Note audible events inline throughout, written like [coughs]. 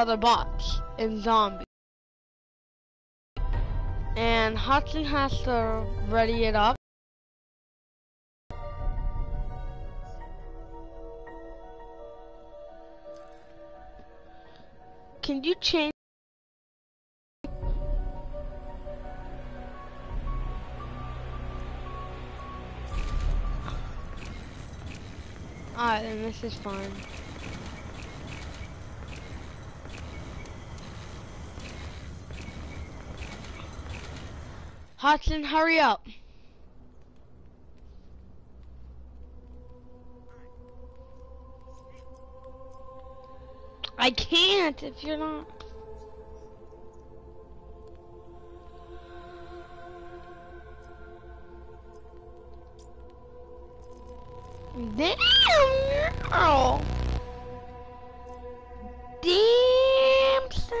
other bots and zombies. And Hudson has to ready it up. Can you change? Alright, then this is fine. Hudson, hurry up. I can't if you're not. Damn, girl. Damn, son.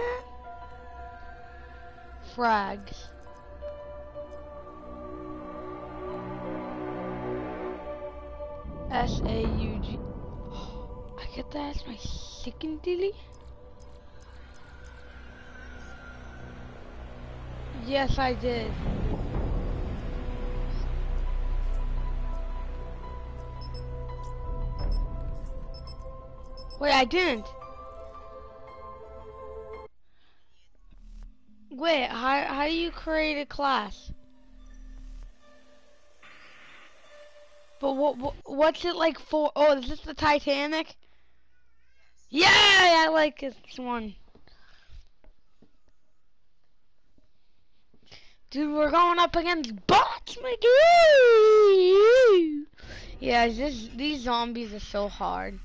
Frags. S A U G. [gasps] I get that as my second dilly. Yes, I did. Wait, I didn't. Wait, how how do you create a class? But what, what what's it like for? Oh, is this the Titanic? Yeah, I like this one. Dude, we're going up against bots, my dude. Yeah, this these zombies are so hard.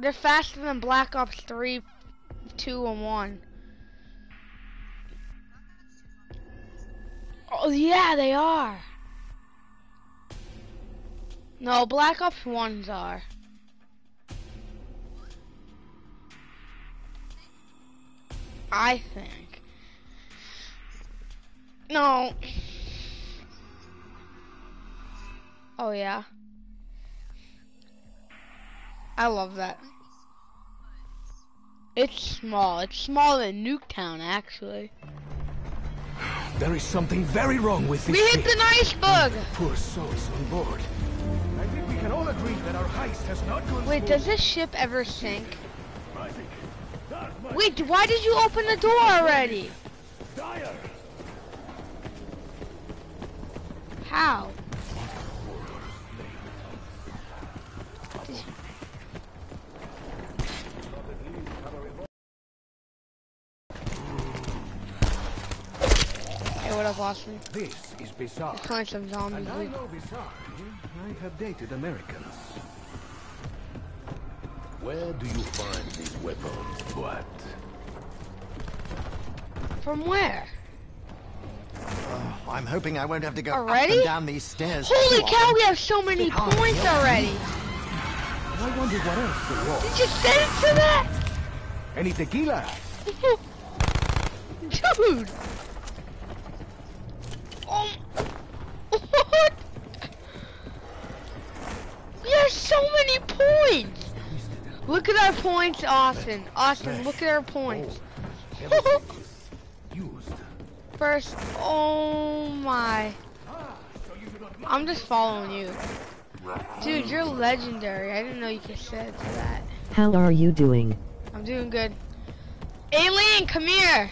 They're faster than Black Ops 3, 2, and 1. Oh, yeah, they are. No, Black Ops 1s are. I think. No. Oh, yeah. I love that. It's small. It's smaller than Nuketown, actually. There is something very wrong with this We hit ship. an iceberg! Poor souls on board. I think we can all agree that our heist has not gone Wait, does this ship ever sink? I think that much Wait, why did you open the door already? How? Hey, what up, Austin? This is bizarre. Find some zombies. And I know bizarre. I have dated Americans. Where do you find these weapons, What? From where? Oh, I'm hoping I won't have to go Already? up and down these stairs. Holy cow, we have so many points already! I wonder what else there was. Did you send it to that? Any tequila? [laughs] Dude! Um, what? We have so many points! Look at our points, Austin. Austin, look at our points. Everything is used. First, oh my. I'm just following you. Dude, you're legendary. I didn't know you could say it to that. How are you doing? I'm doing good. Alien, come here!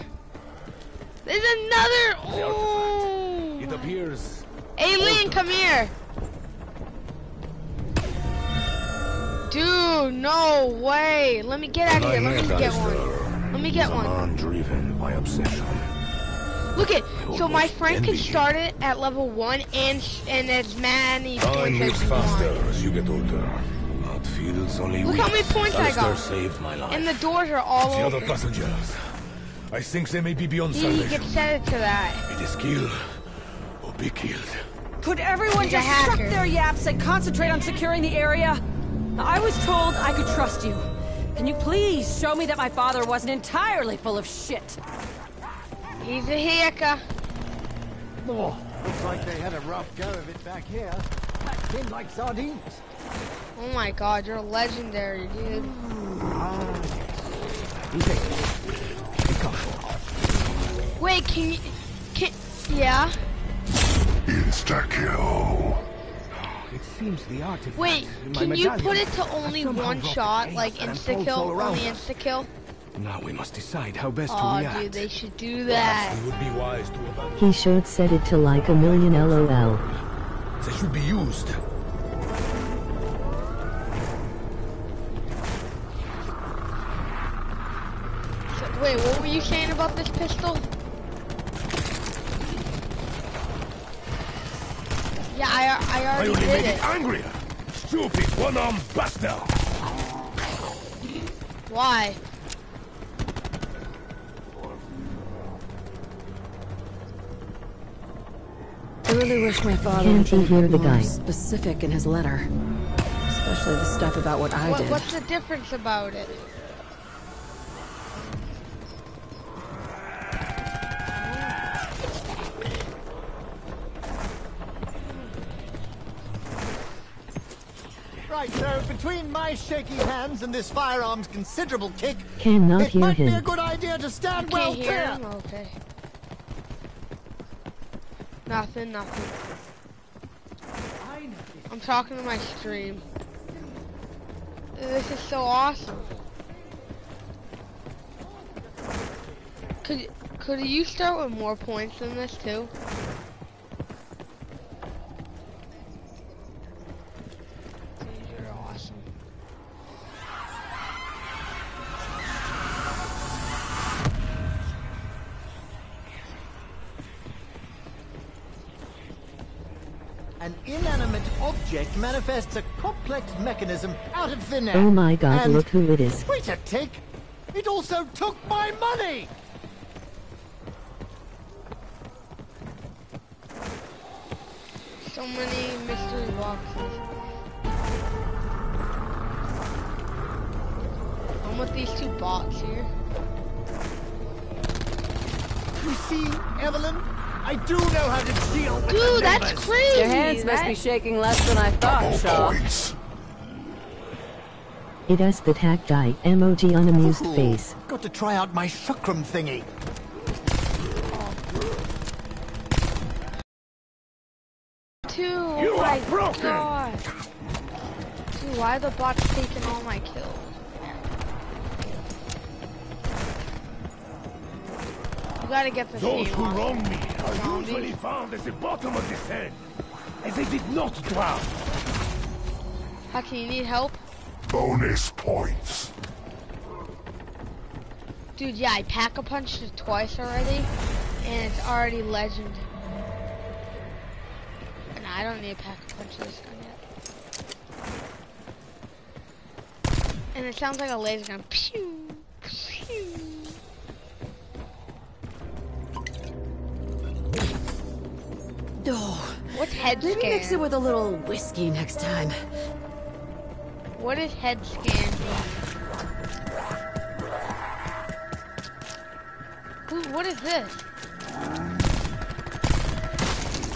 There's another! Oh, It appears Alien, come here! Dude, no way! Let me get out of here. Let me get one. Let me get one. driven by obsession. Look at so my friend can start it at level one and and as many points moves as you faster as you get older. Only Look how many weeks. points I got. saved my life. And the doors are all the other open. passengers. I think they may be beyond He salvation. can set it to that. It is kill or be killed. Could everyone He's just shut their yaps and concentrate on securing the area? I was told I could trust you. Can you please show me that my father wasn't entirely full of shit? He's a hicker. Oh, looks like they had a rough go of it back here. That in like sardines. Oh my god, you're legendary, dude. Ah, Wait, can you... Can... Yeah? Insta-kill seems the artifact Wait, can you put it to only one shot, like that insta kill, all only us. insta kill? Now we must decide how best to Oh, react. dude, they should do that. Would be wise to. He should set it to like a million lol. They should be used. So, wait, what were you saying about this pistol? Yeah, I, I I only made it. it angrier. Stupid one-armed bastard. Why? I really wish my father Can't had been hear the more guy? specific in his letter. Especially the stuff about what I What, did. what's the difference about it? Right, so between my shaky hands and this firearm's considerable kick, Cannot it hear might be a him. good idea to stand well can't hear clear. him? Okay. Nothing, nothing. I'm talking to my stream. This is so awesome. Could could you start with more points than this too? Manifests a complex mechanism out of thin air. Oh my god, and look who it is. Wait a tick! It also took my money! So many mystery boxes. I'm with these two bots here. You see, Evelyn, I do know how to deal with the Dude, that's crazy. Your hands must be shaking less than I thought, Shaw. Points. It is the tag guy emoji unamused Ooh, face. Got to try out my chakram thingy. Two. You oh are my broken. God. Dude, why are the bots taking all my kills? You gotta get this Those who wrong me are Zombies. usually found at the bottom of the head, as they did not drown. How can you need help? Bonus points. Dude, yeah, I pack a punched it twice already, and it's already legend. And I don't need a pack a punch this gun yet. And it sounds like a laser gun. Pew, pew. Oh, What's head maybe scan? mix it with a little whiskey next time. What is head scan mean? Who, what is this?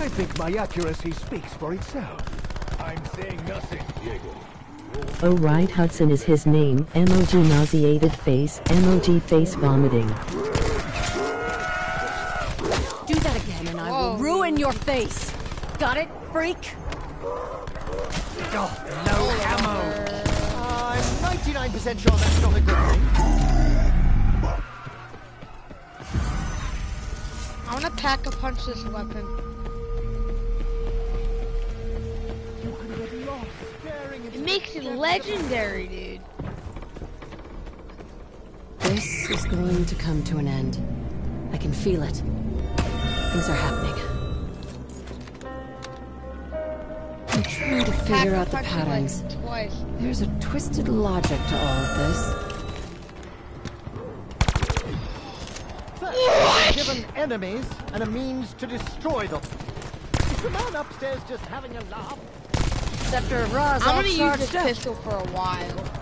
I think my accuracy speaks for itself. I'm saying nothing, Diego. Oh right Hudson is his name, emoji nauseated face, emoji face vomiting. Do that again and I Whoa. will ruin your face. Got it, freak? Oh, no ammo. I'm 99% sure that's not a good thing. I wanna pack a punch this weapon. You can get lost staring into It makes it legendary, dude. This is going to come to an end. I can feel it. Things are happening. Trying to figure out the patterns. There's a twisted logic to all of this. First, given enemies and a means to destroy them. Is the man upstairs just having a laugh? Scepter of Ra's I'm gonna use this pistol for a while.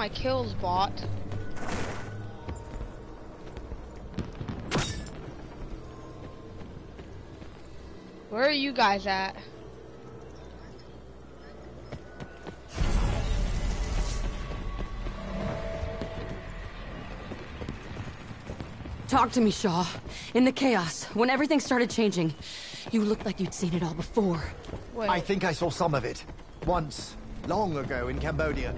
My kills, bot. Where are you guys at? Talk to me, Shaw. In the chaos, when everything started changing, you looked like you'd seen it all before. Wait, I think I saw some of it. Once, long ago in Cambodia.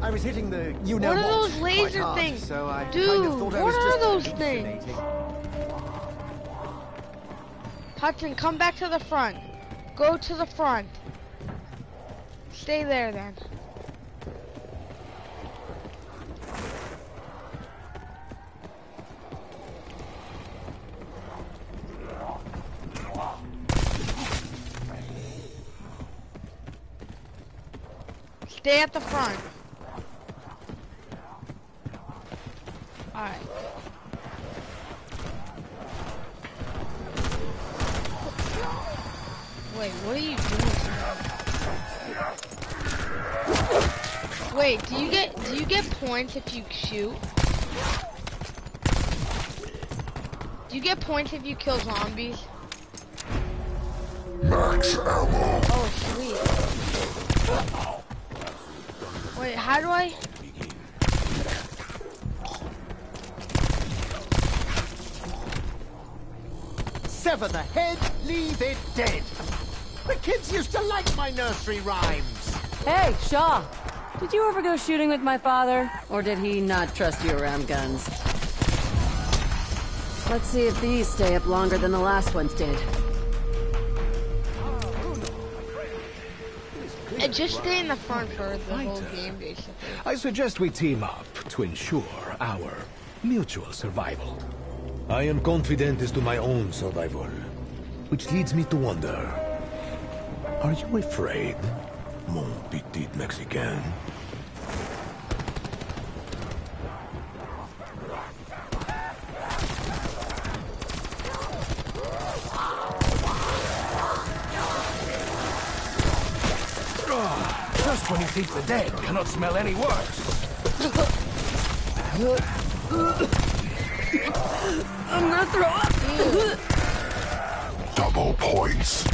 I was hitting the you know What are those laser hard, things? So I Dude, kind of what are those things? Hudson, come back to the front. Go to the front. Stay there then. Stay at the front. Alright. Wait, what are you doing? Wait, do you get do you get points if you shoot? Do you get points if you kill zombies? Max ammo. Oh, sweet. Wait, how do I? Sever the head, leave it dead. The kids used to like my nursery rhymes. Hey, Shaw. Did you ever go shooting with my father? Or did he not trust you around guns? Let's see if these stay up longer than the last ones did. Uh, just stay in the front for the whole game, basically. I suggest we team up to ensure our mutual survival. I am confident as to my own survival, which leads me to wonder, are you afraid, mon petit Mexicain? Just when you think the dead cannot smell any worse. I'm gonna throw up! Double points.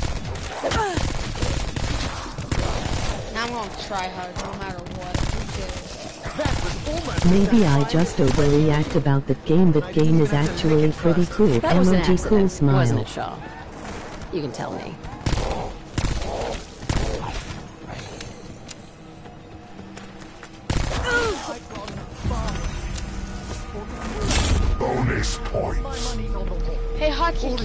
Now I'm gonna try hard, no matter what. Who cares? That was almost Maybe I just overreact about that game. That game is actually pretty cool. That was an Emoji cool accident, smile. wasn't it, Shaw? You can tell me.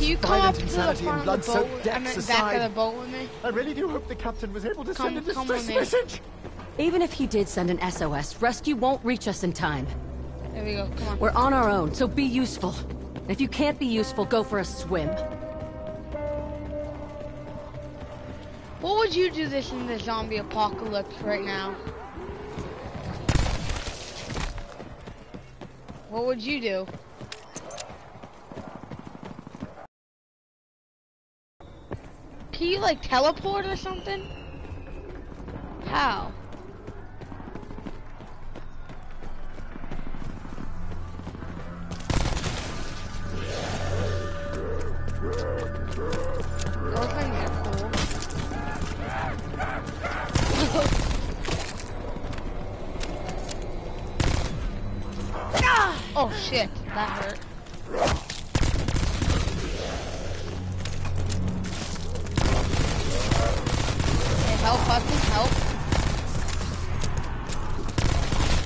You come up to the insanity and front of the blood-soaked boat? I depths meant back of the boat with me. I really do hope the captain was able to Come- send a come distress message. Even if he did send an SOS, rescue won't reach us in time. There we go. Come on. We're on our own, so be useful. If you can't be useful, go for a swim. What would you do this in the zombie apocalypse right now? What would you do? Can you like teleport or something? How? Those things are cool. [laughs] Oh shit, that hurt. Hey, help, Hudson, help.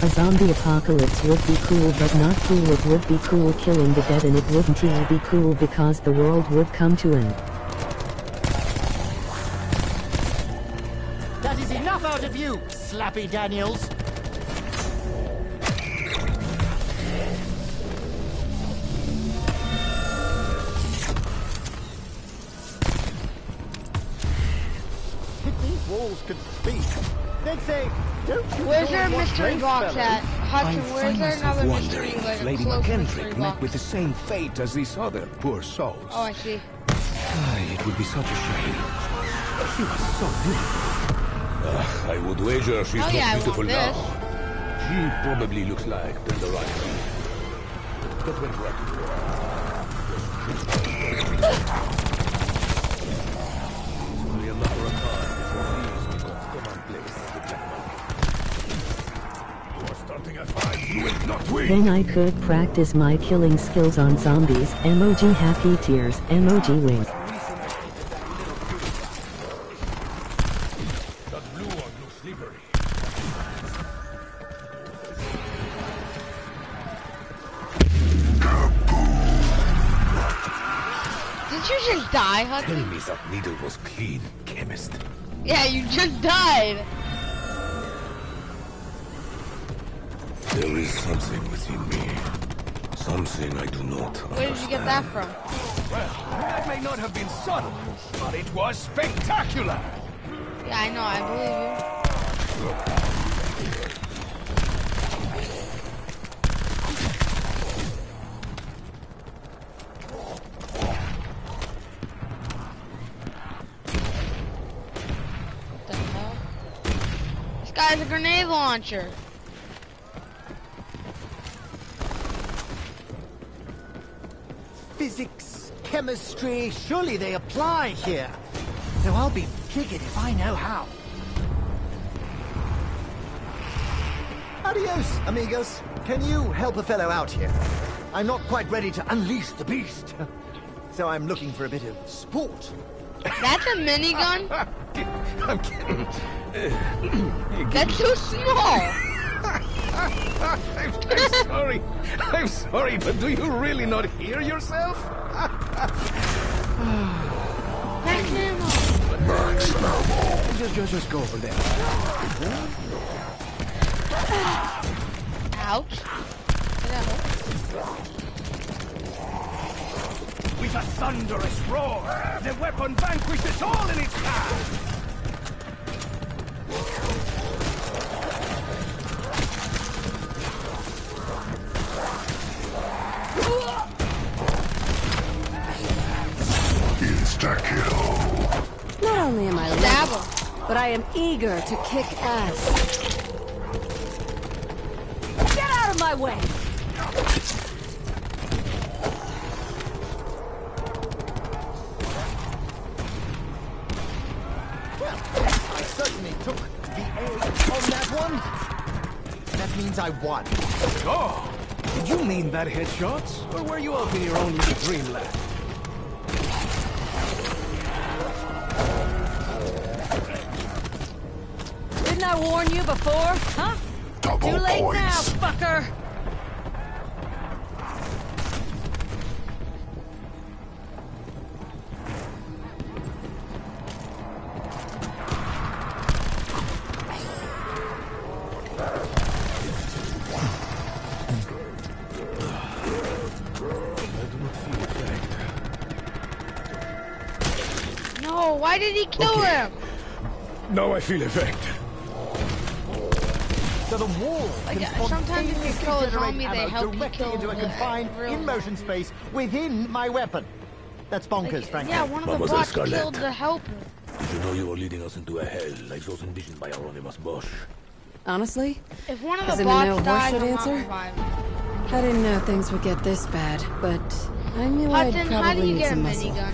A zombie apocalypse would be cool but not cool. It would be cool killing the dead and it wouldn't really be cool because the world would come to an That is enough out of you, Slappy Daniels. Could speak, They'd say, don't you Where's know their what mystery race, box fellas? at? Hudson, I where's find there myself another mystery, wondering like if Lady close McKendrick met with the same fate as these other poor souls. Oh, I see. Ay, it would be such a shame. She was so beautiful. Ugh, I would wager she's Oh, not yeah, I want beautiful this. now. She probably looks like Tenderoni. But when right [laughs] Then I could practice my killing skills on zombies. Emoji happy tears. Emoji wink. That blue one looks slippery. Did you just die, Tell Hudson? me that needle was clean, chemist. Yeah, you just died. Is something within me. Something I do not Where did you get that from? Well, that may not have been subtle, but it was spectacular. Yeah, I know, I believe you. What the hell? This guy's a grenade launcher. Chemistry, surely they apply here. Now I'll be jiggered if I know how. Adios, amigos. Can you help a fellow out here? I'm not quite ready to unleash the beast. [laughs] So I'm looking for a bit of sport. That's a minigun? [laughs] I'm kidding. [clears throat] That's too small. [laughs] I'm sorry. I'm sorry, but do you really not hear yourself? Max ammo. Just, just, just go over there. Ouch. With a thunderous roar, the weapon vanquishes all in its path. I am eager to kick ass. Get out of my way! I certainly took the A on that one. That means I won. Oh, did you mean that headshots? Or were you off in your own little dreamland? I warn you before? Huh? Too late now, fucker! No, why did he kill Okay. him? Now I feel effect. So the wall Like, can uh, sometimes if you spontaneously kill a generate zombie, they ammo help you directly kill into a confined real in-motion space within my weapon. That's bonkers, Like, frankly. yeah, one of the Mademoiselle bots Scarlett. killed the helper. Did you know you were leading us into a hell like those envisioned by Hieronymus Bosch? Honestly, If one of As the a bots no dies, horseshit I'm not answer? I didn't know things would get this bad, but I knew I'd Hudson, probably how do you need get a some muscle. minigun?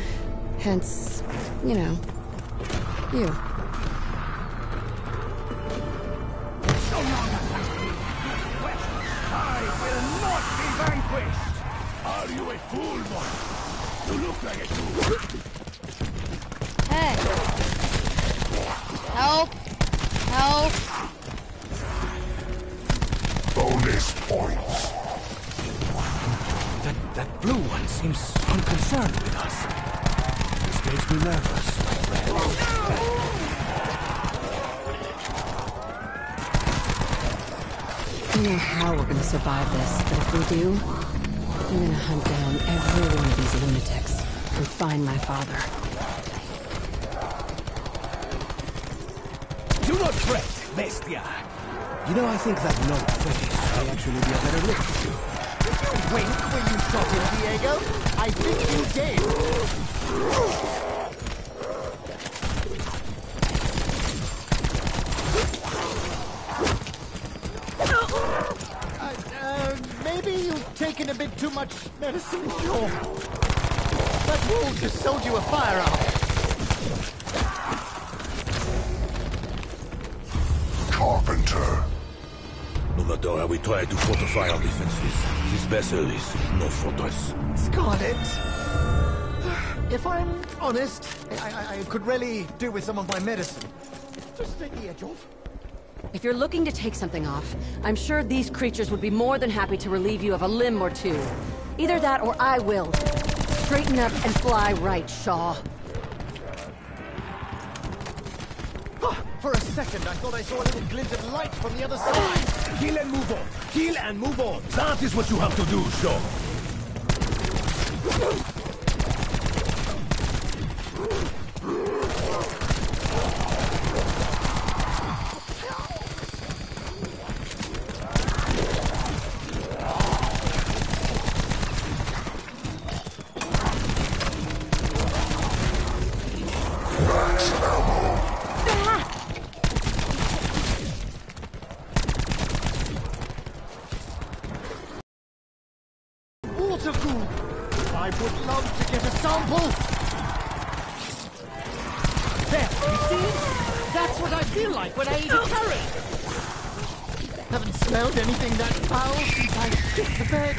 Hence, you know, you. Find my father. Do not fret. bestia. You know, I think that note face may actually be a better look for you. Did you wink when you shot him, Diego? I think you did. Uh, uh, maybe you've taken a bit too much medicine, sure. That wall just sold you a firearm. Carpenter. No matter how we try to fortify our defenses, this vessel is no fortress. Scarlett. If I'm honest, I, I, I could really do with some of my medicine. Just take the edge off. If you're looking to take something off, I'm sure these creatures would be more than happy to relieve you of a limb or two. Either that or I will. Straighten up and fly right, Shaw. For a second, I thought I saw a little glint of light from the other side. Kill and move on. Kill and move on. That is what you have to do, Shaw. Water goo. I would love to get a sample. There, you see? That's what I feel like when I eat a curry. Haven't smelled anything that foul since I shit the bed.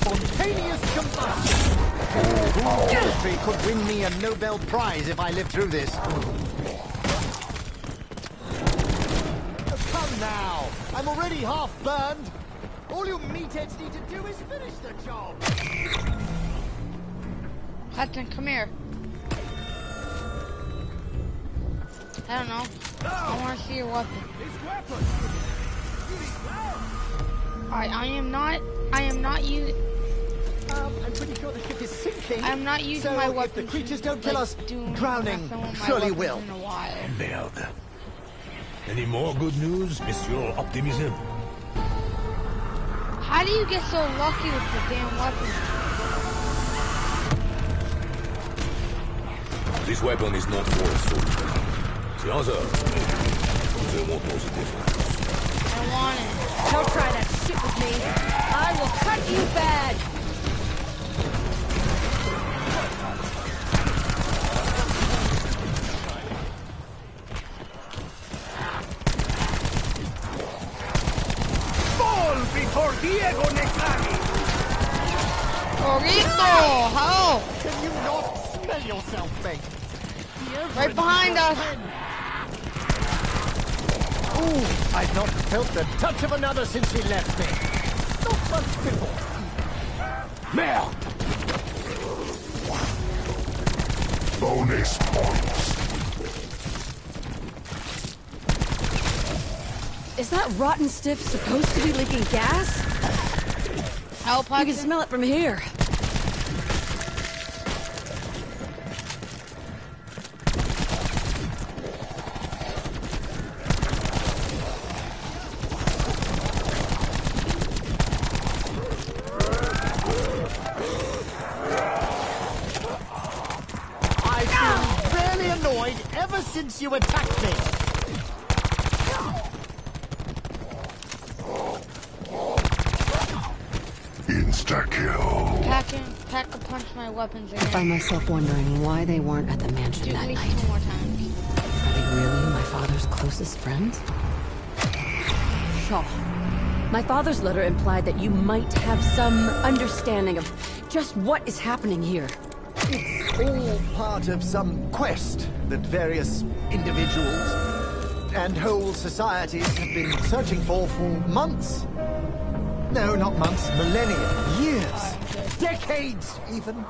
Spontaneous combustion. Oh, chemistry could win me a Nobel Prize if I live through this. Not using so my if the creatures don't kill like, us, do drowning nothing with my surely will. In. Merde. Any more good news, Monsieur Optimism? How do you get so lucky with the damn weapon? This weapon is not for a soldier. The other, they won't know the difference. I want it. Don't try that shit with me. I will cut you bad. Felt the touch of another since he left me. Not months before. Merde! Bonus points. Is that rotten stiff supposed to be leaking gas? Help, I can Hudson. smell it from here. I've been really annoyed ever since you attacked me. Insta-kill. Packing, pack a punch my weapons I find again. Myself wondering why they weren't at the mansion Do it that night. more times. Are they really my father's closest friends? Shaw. My father's letter implied that you might have some understanding of just what is happening here. It's all part of some quest that various individuals and whole societies have been searching for for months. No, not months, millennia, years, decades even.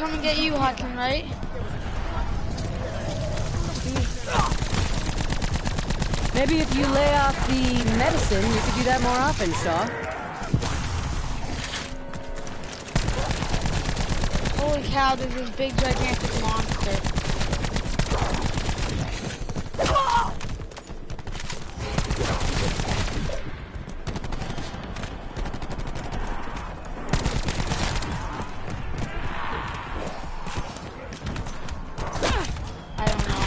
Come and get you, Hudson, right? Maybe if you lay off the medicine, you could do that more often, Shaw. Holy cow, there's this big gigantic monster. I don't know.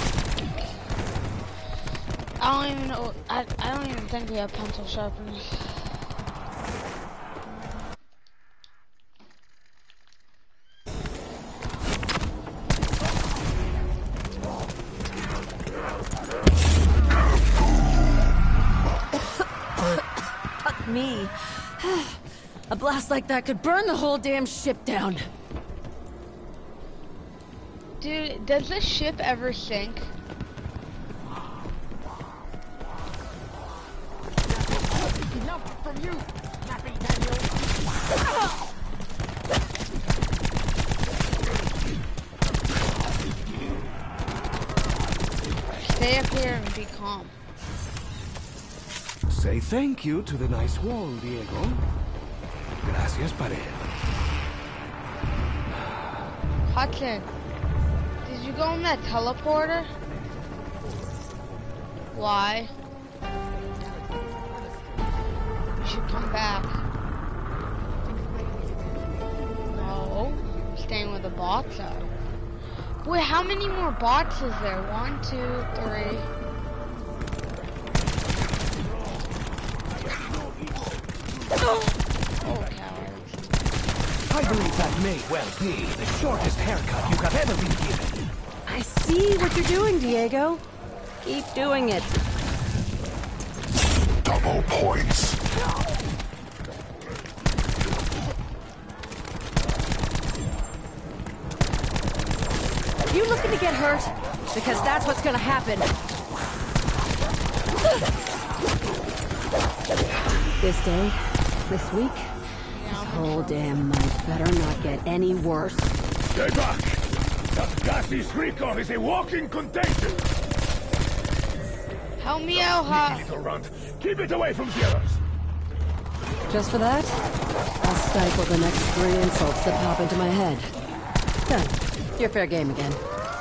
I don't even know. I, I don't even think we have pencil sharpeners. Fuck me. A blast like that could burn the whole damn ship down. Dude, does this ship ever sink? Enough from you, Nappy Daniel. Stay up here and be calm. Say thank you to the nice wall, Diego. Gracias, pared. Hudson, did you go in that teleporter? Why? You should come back. No, I'm staying with the bots are. Wait, how many more bots is there? One, two, three. Oh. I believe that may well be the shortest haircut you have ever been given. I see what you're doing, Diego. Keep doing it. Double points. You looking to get hurt? Because that's what's gonna happen. This day, this week, this whole damn month better not get any worse. Stay back! That gassy Shrikov is a walking contagion! Help me out, Sneaky Ha. little runt. Keep it away from the others! Just for that, I'll stifle the next three insults that pop into my head. Done. You're fair game again.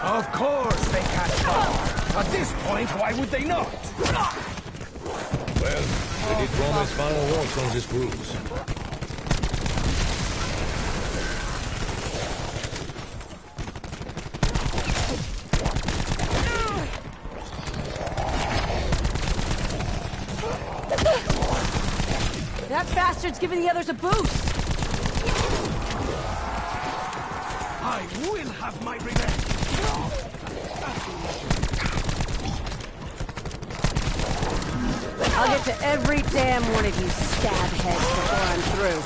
Of course they catch fire. At this point, why would they not? Well, we did promise final walks on this cruise. That bastard's giving the others a boost! Every damn one of you stab heads before I'm through.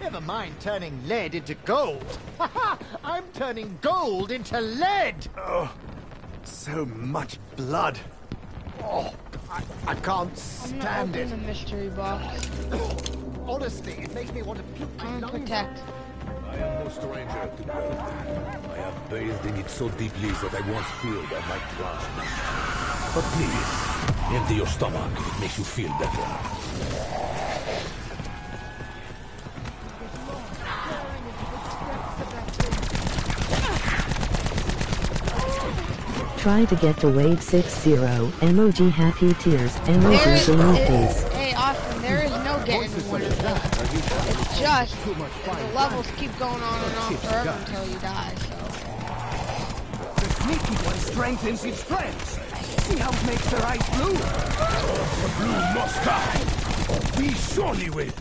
Never mind turning lead into gold. [laughs] I'm turning gold into lead. Oh, so much blood. Oh, I, I can't stand I'm gonna stand open it. the mystery box. [coughs] Honestly, it makes me want to puke my lungs gonna protect. I am no stranger to blood. I have bathed in it so deeply that I once feared I might drown. But please, empty your stomach. It makes you feel better. Try to get to wave 60. Emoji happy tears. There Emoji is, face. hey, Austin, there is no getting one of that. It's just the levels keep going on and on forever until you die. So The sneaky one strengthens its friends. See how it makes their eyes blue? The blue must die! We surely will!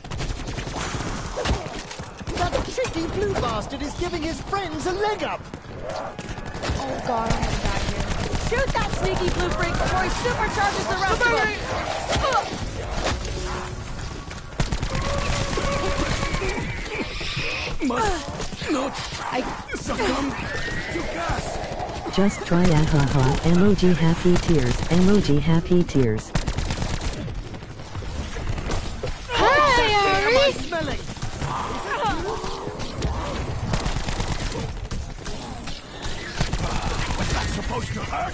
That cheeky blue bastard is giving his friends a leg up. oh god, I'm gonna die here. Shoot that sneaky blue freak before he supercharges the rest of them! Not I... succumb to gas. Just try ahaha. Emoji happy tears. Emoji happy tears. hurt?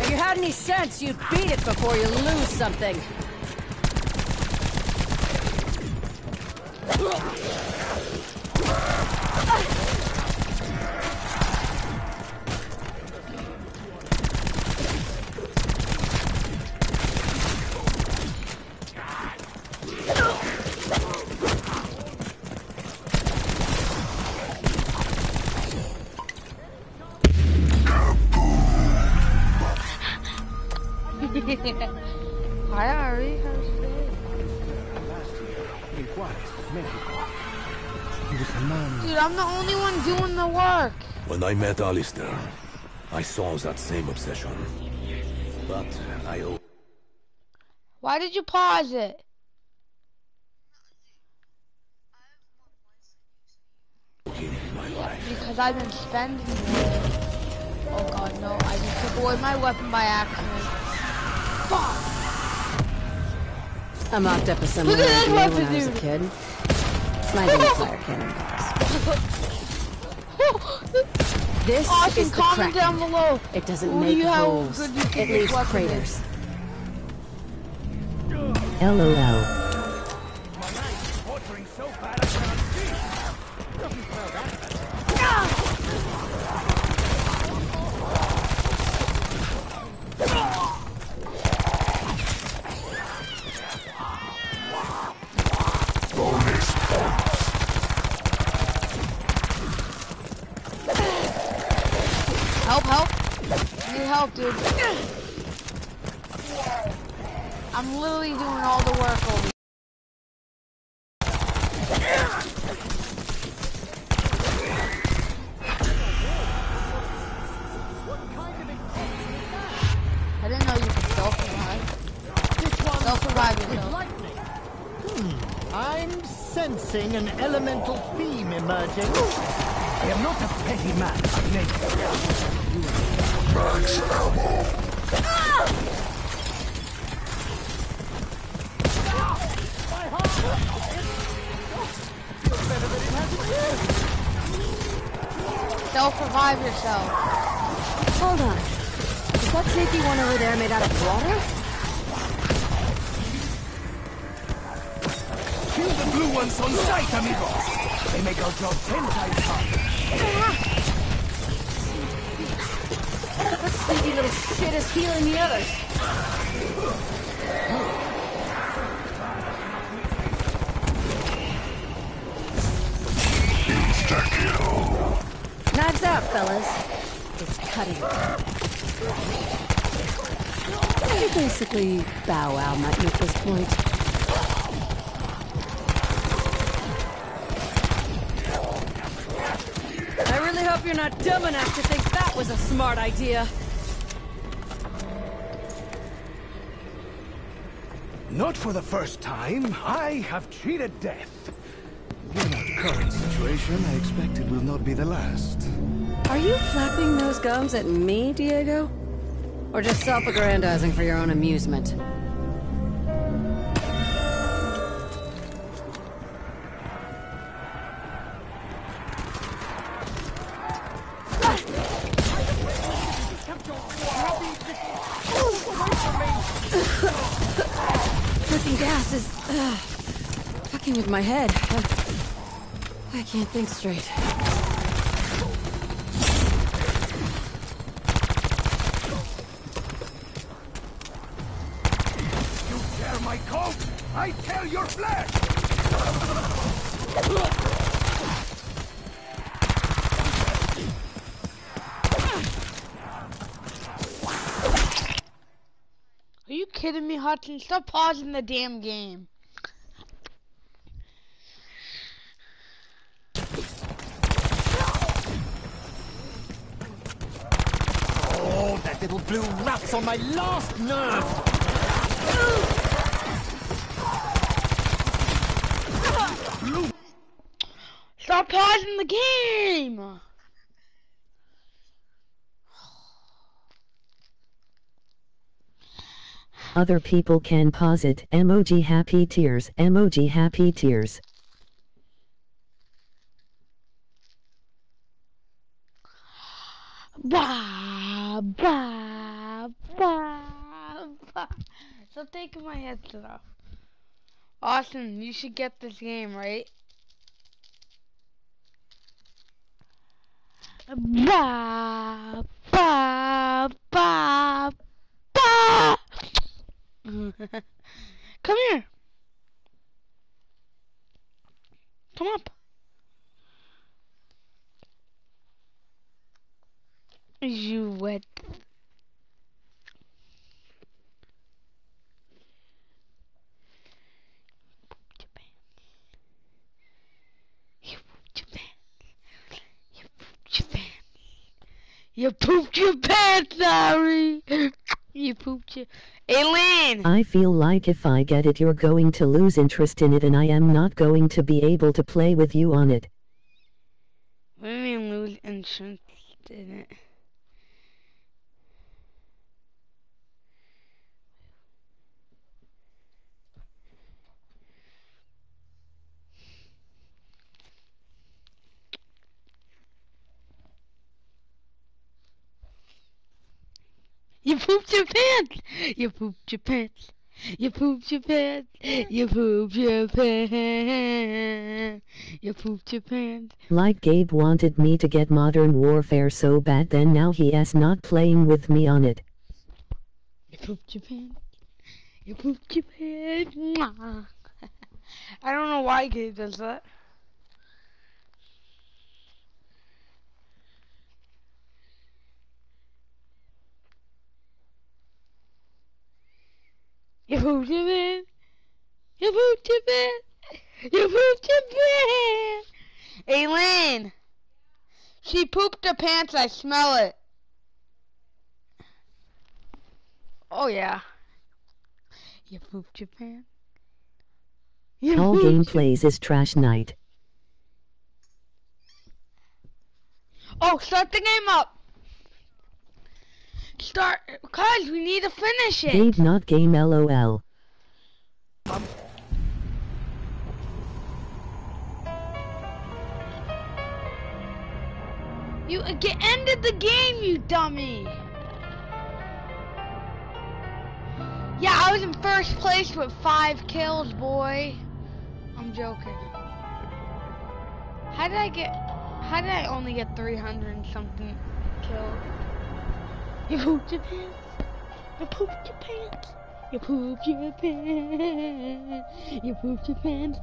If you had any sense, you'd beat it before you lose When I met Alistair, I saw that same obsession. But I Why did you pause it? him my life. Because I've been spending. Oh god, no. I just took away my weapon by accident. Fuck! I mocked up a Look similar at this idea when weapon, I was a dude. kid. My didn't fire cannonballs. [gasps] This oh, awesome, is the comment Kraken. down below. It doesn't Who make you have holes. good you think It leaves craters. LOL. Watering so bad I cannot see. Help, help. I need help, dude. I'm literally doing all the work over here. I didn't know you could self-revive. Self-revive. I'm sensing an elemental theme emerging. I am not a petty man by nature. Self-revive yourself. Hold on. Is that sneaky one over there made out of water? Kill the blue ones on sight, amigos. They make our job ten times harder. Ah. Sneaky little shit is healing the others. Knives out, fellas. It's cutting. You basically bow wow might make this point. I really hope you're not dumb enough to think that was a smart idea. Not for the first time. I have cheated death. In our current situation, I expect it will not be the last. Are you flapping those gums at me, Diego? Or just self-aggrandizing for your own amusement? Head. I can't think straight. You tear my coat, I tear your flesh. Are you kidding me, Hudson? Stop pausing the damn game. Oh, that little blue rat's on my last nerve! Stop pausing the game! Other people can pause it. Emoji happy tears. Emoji happy tears. Bah, bah, Stop taking my headset off. Austin, you should get this game, right? Bah, bah, bah, bah. Come here. Come up. You wet. You pooped your pants. You pooped your pants. You pooped your pants, Larry. You pooped your. Aileen! I feel like if I get it you're going to lose interest in it and I am not going to be able to play with you on it. What do you mean lose interest in it? You pooped your pants! You pooped your pants! You pooped your pants! You pooped your pants! You pooped your pants! Like Gabe wanted me to get Modern Warfare so bad then now he is not playing with me on it. You pooped your pants. You pooped your pants. [laughs] I don't know why Gabe does that. You pooped your pants. You pooped your pants. You pooped your pants. Aileen. She pooped her pants. I smell it. Oh yeah. You pooped your pants. You All gameplays is trash night. Oh, start the game up. Start, cause we need to finish it. Gabe not game lol. You uh, get ended the game, you dummy. Yeah, I was in first place with five kills, boy. I'm joking. How did I get? How did I only get 300 and something kills? You pooped your pants. You pooped your pants. You pooped your pants. You pooped your pants.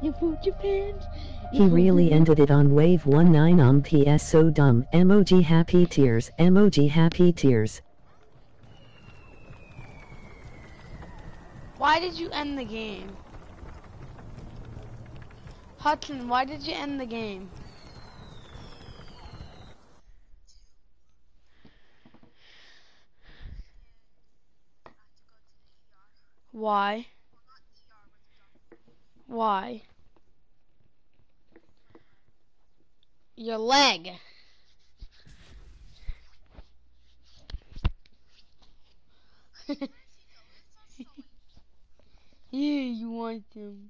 You pooped your pants. He really ended it on wave 19 on PS so dumb. Emoji happy tears. Emoji happy tears. Why did you end the game? Hudson, why did you end the game? Why? Why? Your leg. [laughs] Yeah, you want some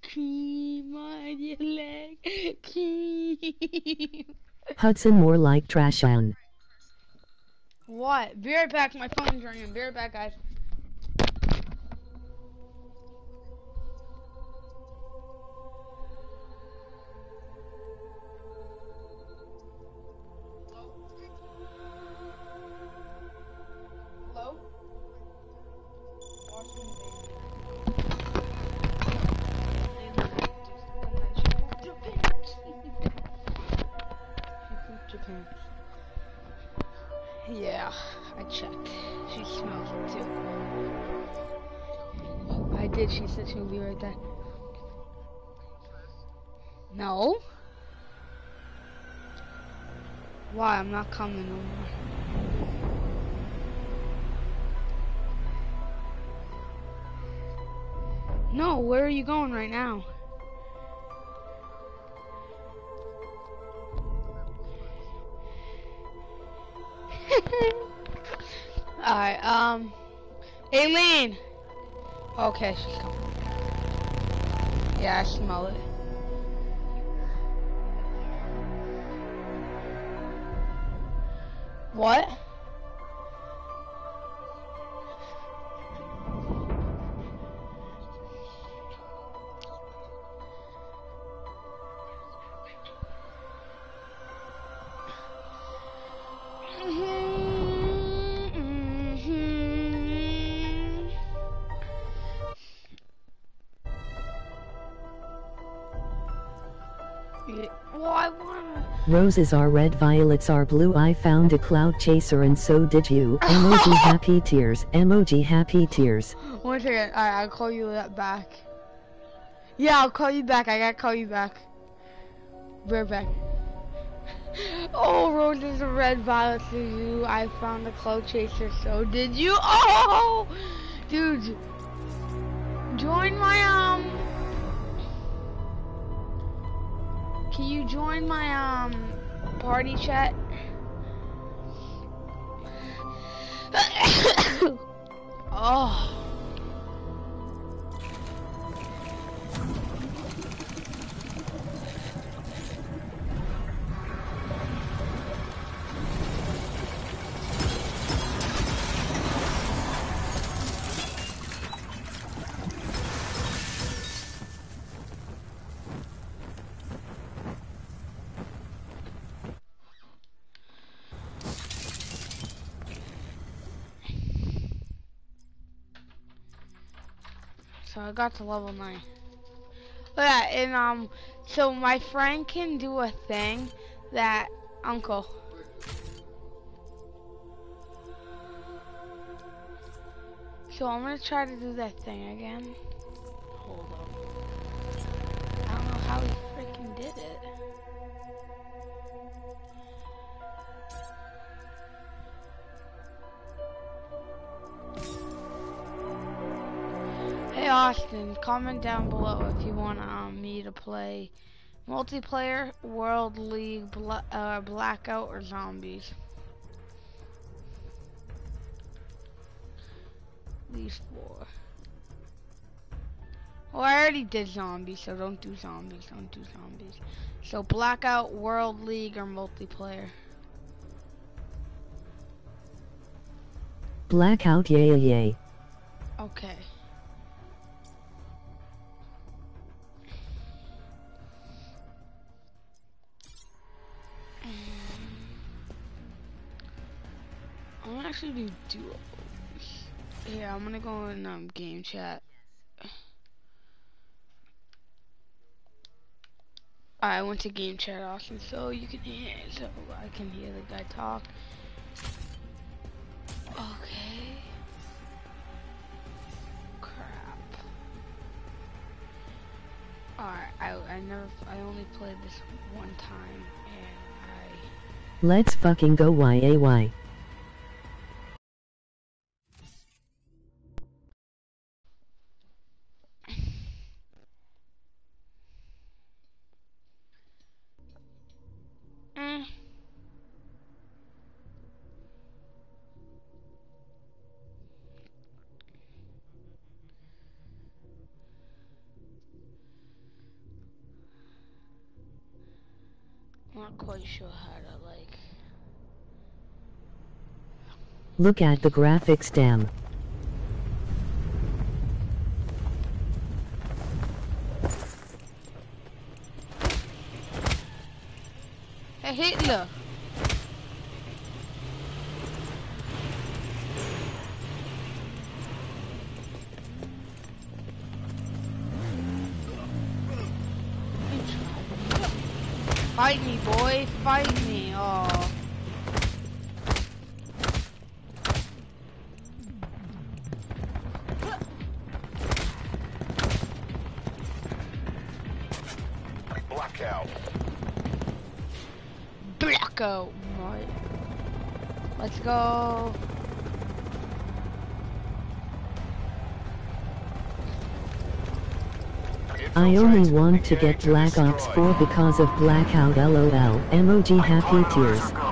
cream on your leg. Cream. Hudson more like trash on. What? Be right back. My phone's ringing. Be right back, guys. Not coming no more. No, where are you going right now? [laughs] Alright, um, Aileen! Okay, she's coming. Yeah, I smell it. What? Roses are red, violets are blue. I found a cloud chaser and so did you. Emoji [laughs] happy tears. Emoji happy tears. One second. Alright, I'll call you that back. Yeah, I'll call you back. I gotta call you back. We're back. [laughs] Oh, roses are red, violets are you. I found the cloud chaser, so did you. [laughs] Oh, dude. Join my um. Can you join my um party chat? [coughs] oh. I got to level 9. Oh yeah, and um, so my friend can do a thing that, uncle. So I'm gonna try to do that thing again. Austin, comment down below if you want um, me to play multiplayer, World League, Bla uh, Blackout, or Zombies. These four. Well, I already did zombies, so don't do zombies. Don't do zombies. So Blackout, World League, or multiplayer. Blackout yay yay. Okay. I'm gonna actually do duos. Yeah, I'm gonna go in um game chat. I went to game chat Austin, so you can hear, so I can hear the guy talk. Okay. Crap. Alright, I I never I only played this one time and I Let's fucking go YAY. Look at the graphics damn. Only want to get Black Ops 4 because of Blackout LOL. Emoji happy tears.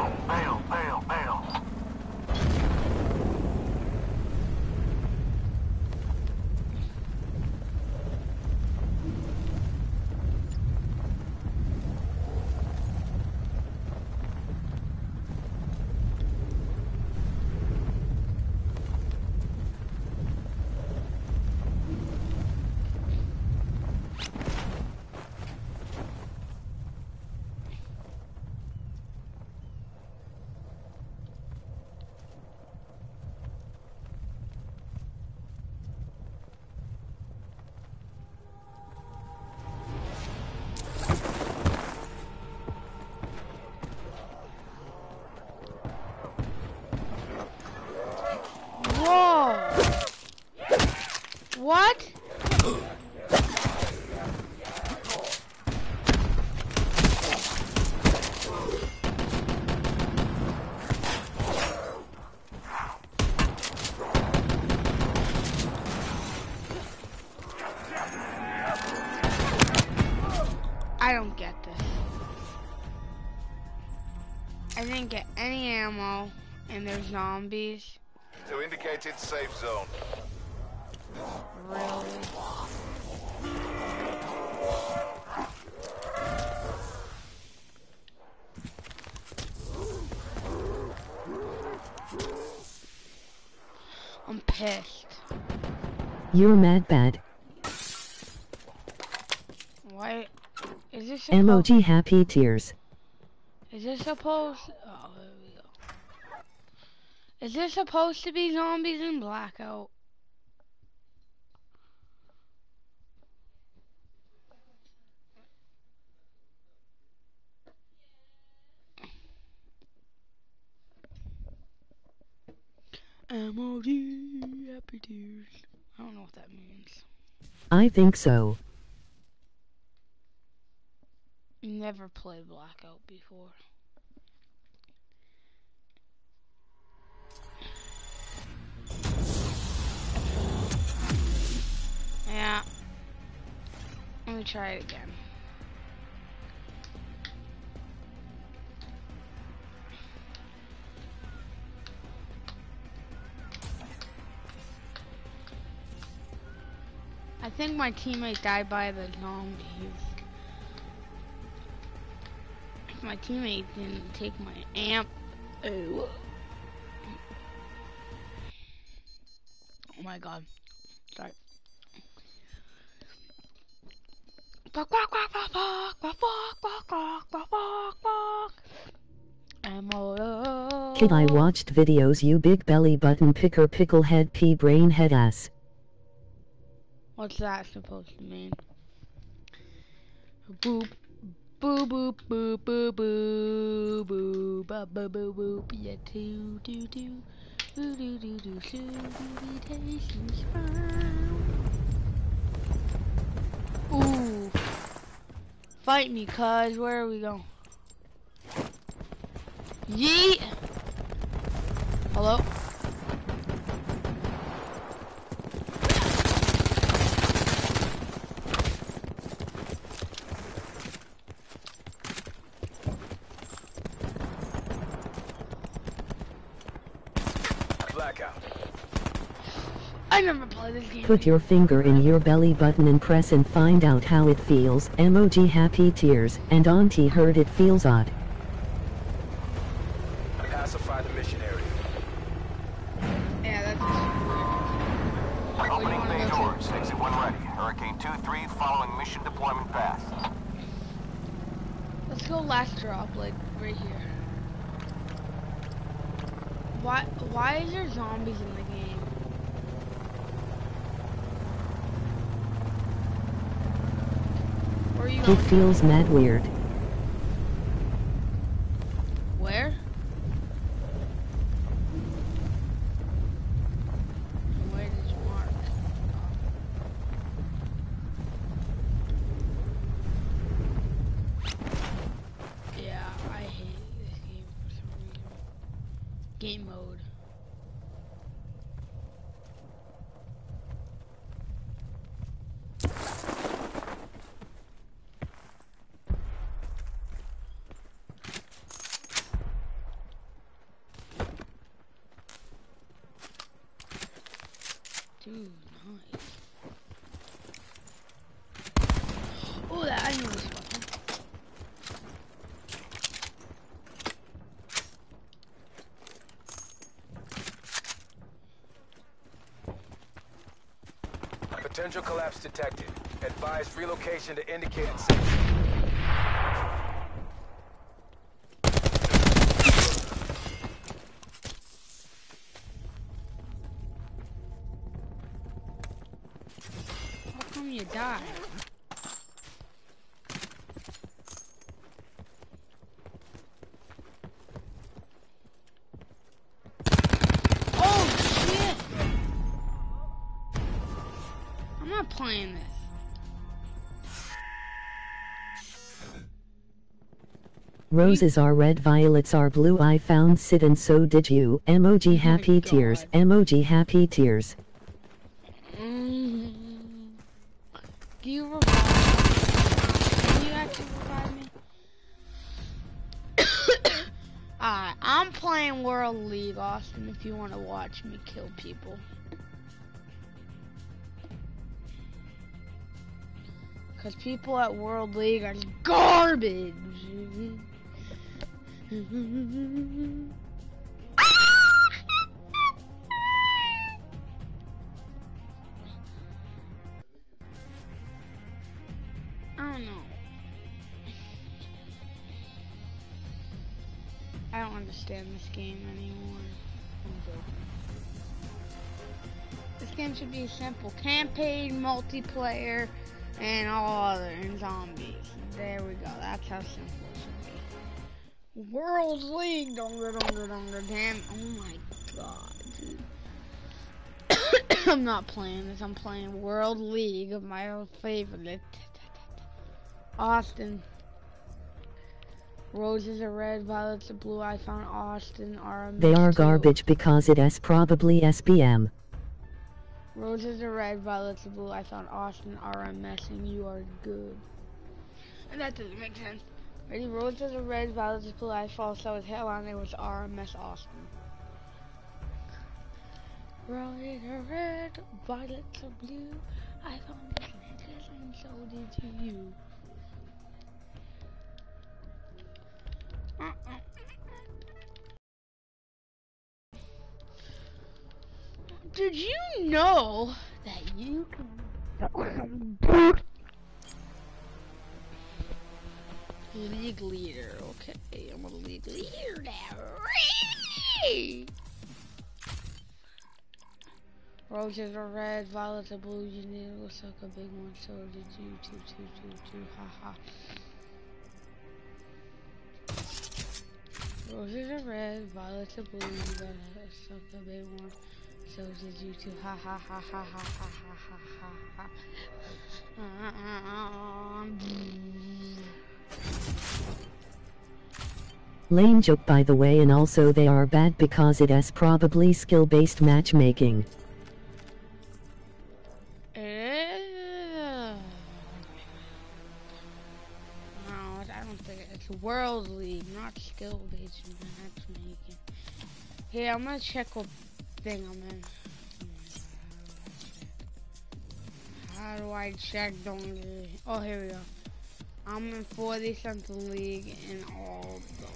Zombies. To indicated safe zone. Really? I'm pissed. You're mad bad. Why? Is this supposed? Emoji happy tears. Is this supposed? Oh, there we go. Is this supposed to be zombies in blackout? MOD happy tears. I don't know what that means. I think so. Never played Blackout before. Yeah. Let me try it again. I think my teammate died by the zombies. My teammate didn't take my amp. Oh. Oh my god. Bark, bark, bark, bark, bark, bark, bark, bark, bark, bark, bark. M-O-O. Kid I watched videos you big belly button picker pickle head pea brain head ass. What's that supposed to mean? Boop. Boo boop boo boo boo boo ba boo boo boo yeah do do do do do do do salutations from Ooh Fight me cuz where are we going? Yeet Hello? Blackout. I never played this game. Put your finger in your belly button and press and find out how it feels. Emoji happy tears. And auntie heard it feels odd. Pacify the mission area. Yeah, that's. Opening wanna bay doors. Exit one ready. Hurricane 2-3 following mission deployment path. Let's go last drop, like right here. Why why is there zombies in the game? Where are you It feels mad weird. Where? Where did you mark? Yeah, I hate this game for some reason. Game mode. Dude, nice. Oh, that I know this weapon. Potential detected. Advise relocation to indicated safe. How come you die? Roses are red, violets are blue. I found Sid and so did you. Emoji happy tears. Emoji happy tears. Mm. Do you revive me? Can you actually revive me? [coughs] Alright, I'm playing World League, Austin, if you want to watch me kill people. Because people at World League are garbage. I don't know. I don't understand this game anymore. This game should be simple. Campaign, multiplayer, and all other, and zombies. There we go. That's how simple. World League, donger, donger, donger, damn. Oh my god, dude. [coughs] I'm not playing this. I'm playing World League of my own favorite. Austin. Roses are red, violets are blue. I found Austin are They are too. garbage because it is probably SBM. Roses are red, violets are blue. I found Austin RMS and you are good. And that doesn't make sense. When he rolled to the red, Violet's blue eyes followed, so his hairline. it was RMS Austin. Rolling red, blue, I found this necklace and so did you. Uh-uh. Did you know that you can League leader, okay, I'm a league leader now. Roses are red, violets are blue, you need to suck a big one, so did you, two, two, two, two, ha ha. Roses are red, violets are blue, you gotta suck a big one. So did you too. Ha ha ha ha ha ha ha ha ha ha. Lame joke by the way and also they are bad because it is probably skill-based matchmaking. Eh. No, I don't think it- it's World League, not skill based matchmaking. Here, I'm gonna check what thing I'm in. How do I check Donkey? Oh, here we go. I'm in 40 Central League in all of them.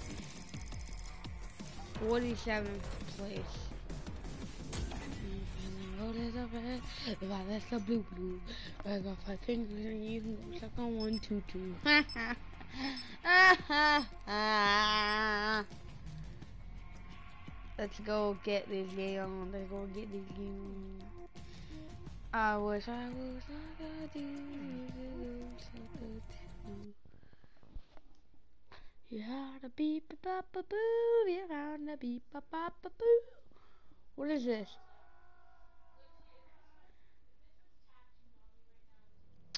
47th place. Roses are red, violets are blue blue. I got five fingers and you can go suck on one two two. [laughs] Let's go get this game. Let's go get this game. I wish I was like a too. You had a beep a bop a boo, you had a beep a bop a boo. What is this?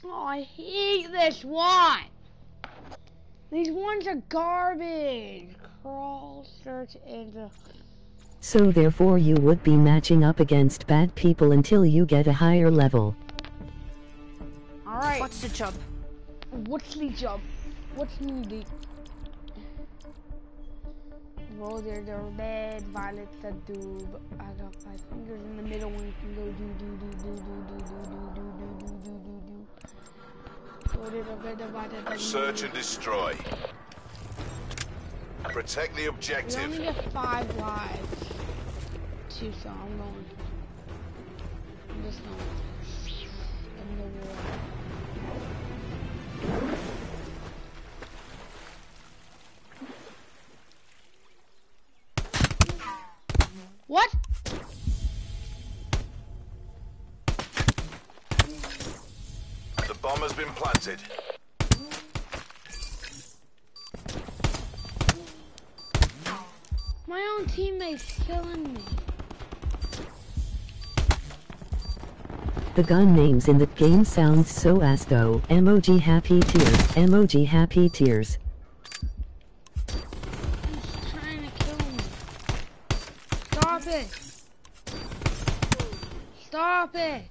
Oh, I hate this one. These ones are garbage. Crawl, search, and uh, So therefore you would be matching up against bad people until you get a higher level. all right. What's the job? What's the job? What's the Roll there, the red, violet, the doob. I got five fingers in the middle one can go do do do do do do do do do do do do do do. Roll there, the red, violet, Search and destroy. Protect the objective. We only get five lives. Two, so I'm going. I'm just going. In the war. What? The bomb has been planted. My own teammate's killing me. The gun names in the game sound so ass though. Emoji happy tears. Emoji happy tears. Stop it.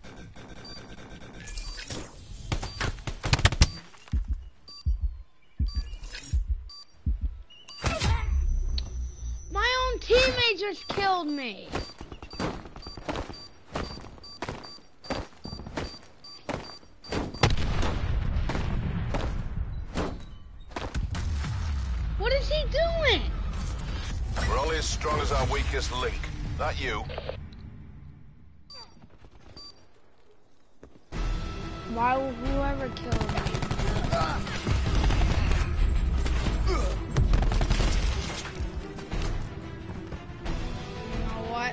My own teammate just killed me. What is he doing? We're only as strong as our weakest link. That you? Why will whoever kill me? You know what?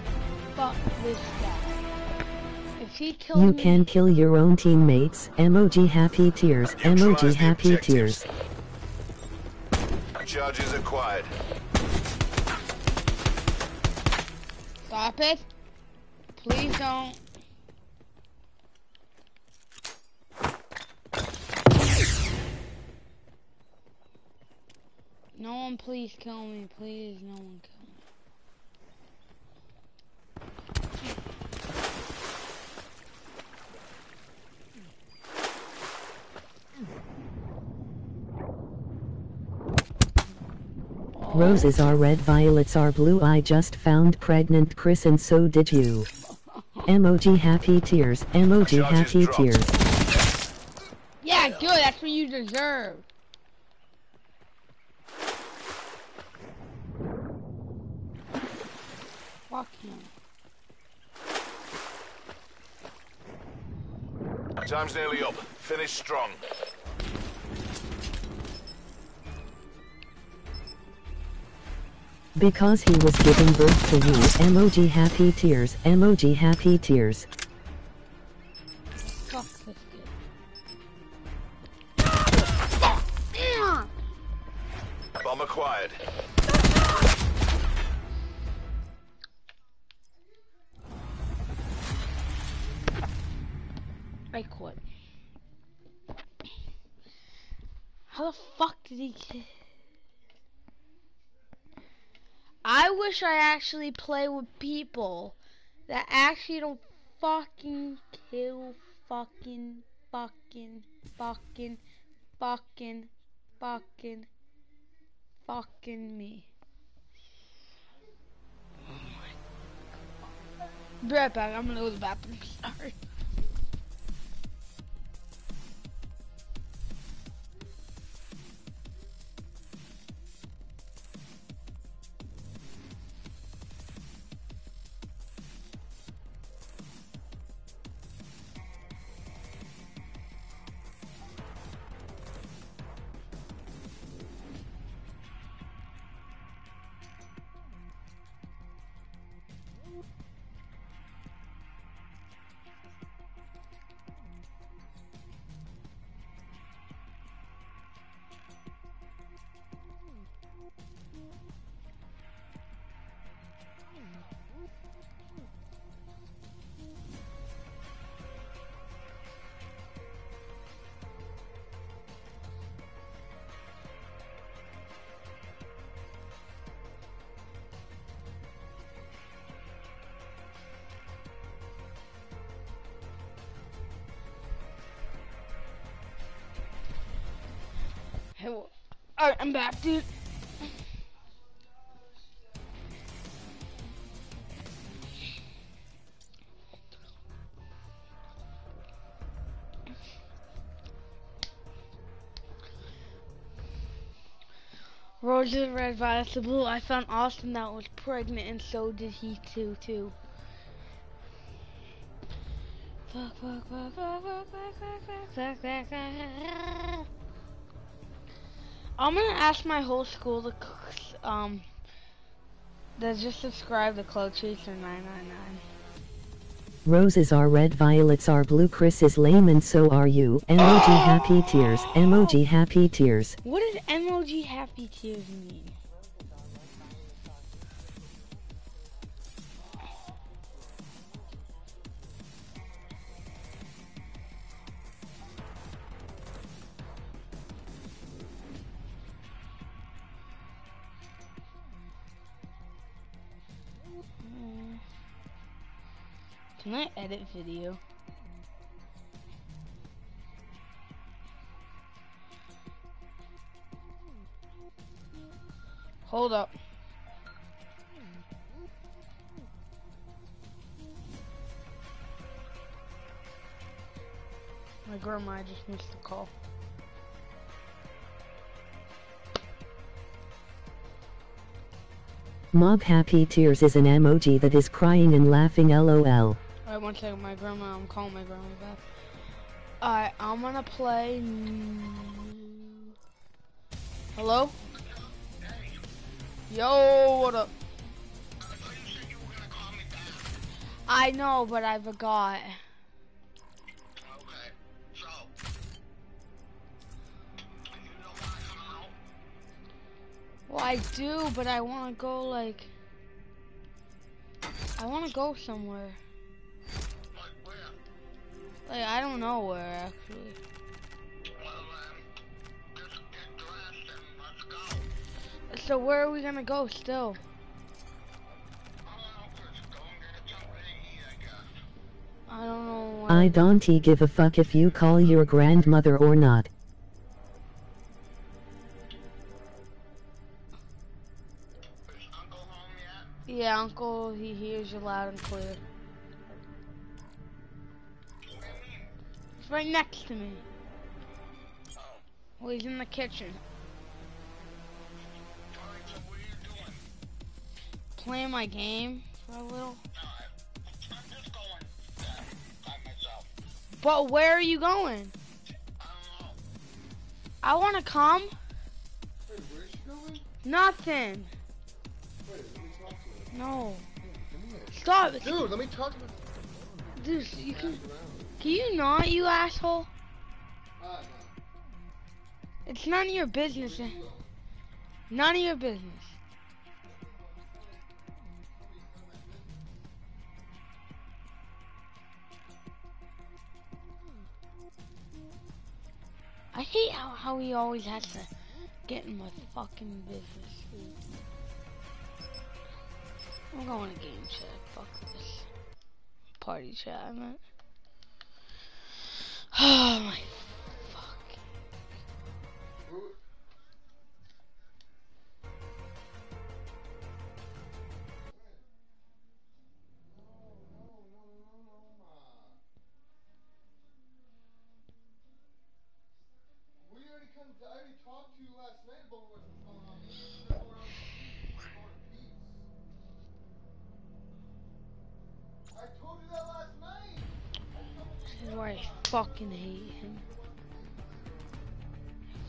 Fuck this guy. If he kills You me, can kill your own teammates. Emoji happy tears. Emoji happy tears. Charges acquired. stop it. Please don't. No one please kill me, please, no one kill me. Roses are red, violets are blue. I just found pregnant Chris and so did you. [laughs] Emoji happy tears. Emoji happy tears. Yeah, good, that's what you deserve. Fuck him. Time's nearly up. Finish strong. Because he was giving birth to you. Emoji happy tears. Emoji happy tears. Fuck this kid. Damn! Bomb acquired. Ki- I wish I actually play with people that actually don't fucking kill fucking fucking fucking fucking fucking fucking me. Be right back, I'm gonna go to the bathroom. [laughs] Sorry. Alright, I'm back, dude. Roses, red, violets, the blue. I found Austin that was pregnant, and so did he too, too. Fuck, fuck, fuck, fuck, fuck, fuck, fuck, fuck, fuck, fuck, fuck. I'm gonna ask my whole school to, um, to just subscribe to Cloak Chaser 999. Roses are red, violets are blue. Chris is lame and so are you. Emoji happy tears. Emoji happy tears. What does emoji happy tears mean? Edit video? Hold up. My grandma just missed the call. Mob Happy Tears is an emoji that is crying and laughing lol. Alright, one second, my grandma, I'm calling my grandma back. Alright, I'm gonna play... Hello? Yo, what up? I know, but I forgot. Well, I do, but I want to go, like... I want to go somewhere. Like, I don't know where, actually. So where are we gonna go still? I don't know. I don't give a fuck if you call your grandmother or not. Yeah, Uncle, he hears you loud and clear. Right next to me. Well, he's in the kitchen. Playing my game for a little. But where are you going? I want to come. Nothing. No. Stop. Dude, let me talk to Dude, you can. Can you not, you asshole? It's none of your business. None of your business. I hate how, how he always has to get in my fucking business. I'm going to game chat. Fuck this. Party chat, I. Oh my fucking hate him.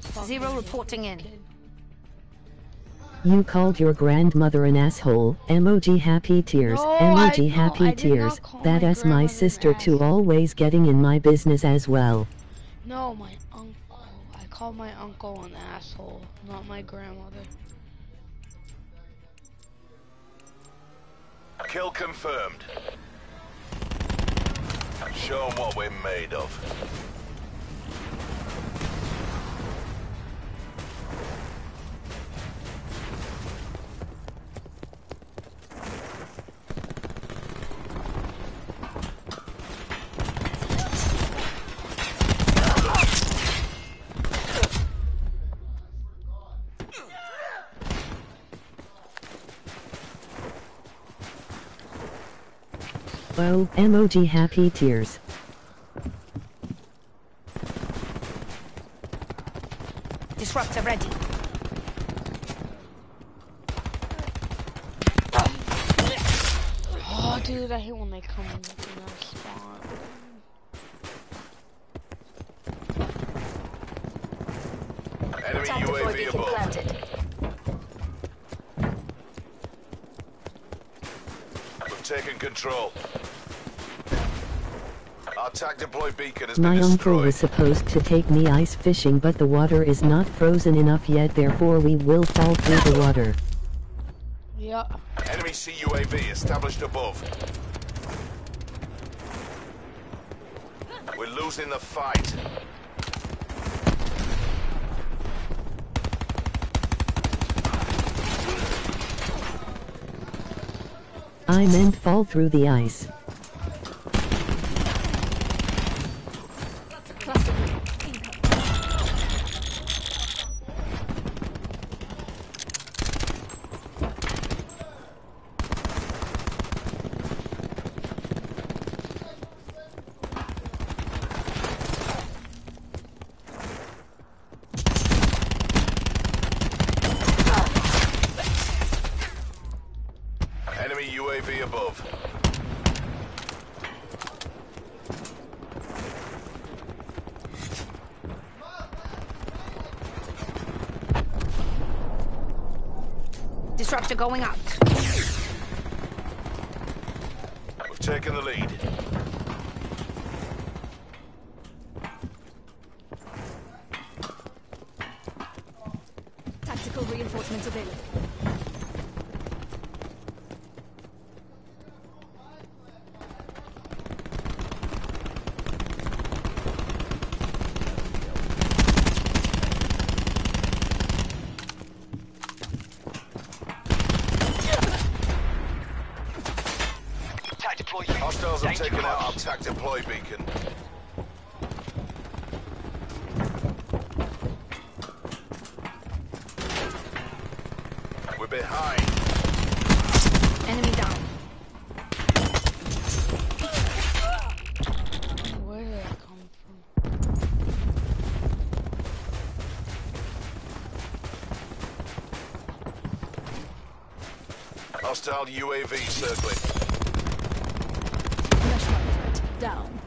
Fucking Zero reporting in. kid. You called your grandmother an asshole. Emoji happy tears. No, Emoji I- no, happy I tears. not That my my sister too always getting in my business as well. No, my uncle. I called my uncle an asshole, not my grandmother. Kill confirmed. Show 'em what we're made of. Oh, emoji happy tears. Disruptor ready. Oh, dude, I hate when they come in with no spawn. Enemy UAV above. planted. We've taken control. My uncle was supposed to take me ice fishing but the water is not frozen enough yet therefore we will fall through the water. Yep. Enemy CUAV established above. We're losing the fight. I meant fall through the ice. behind. Enemy down. Where did that come from? Hostile UAV circling. Down.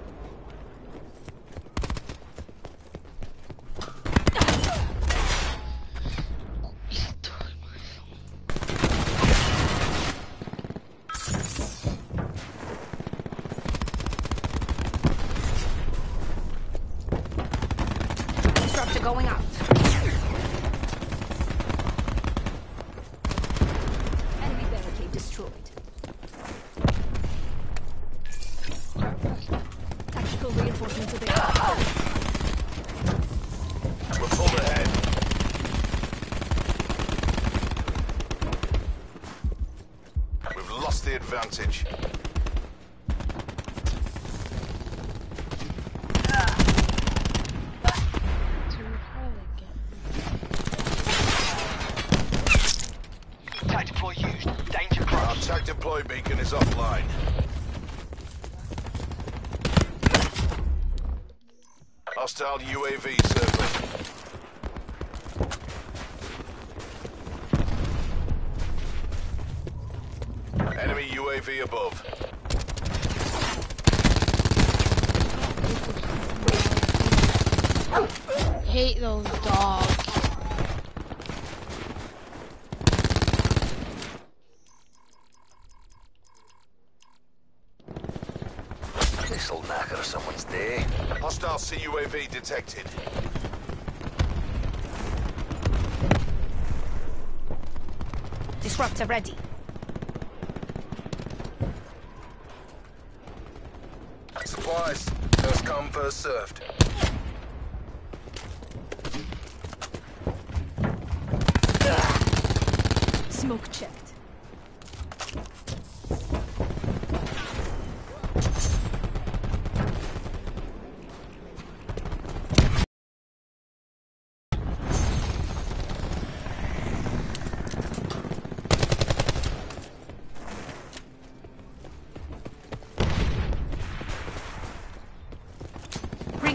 Hostile UAV circling. Enemy UAV above. Hate those dogs. Hostile CUAV detected. Disruptor ready.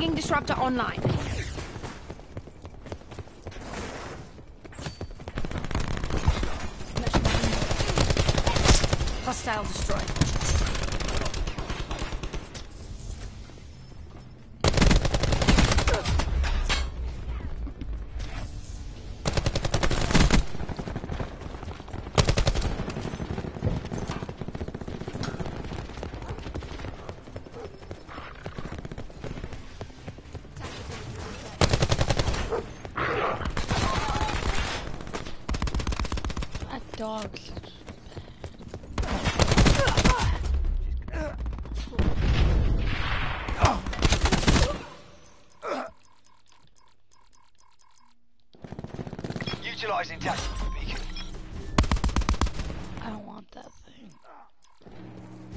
Tagging Disruptor online. Hostile destroyed. Beacon. I don't want that thing.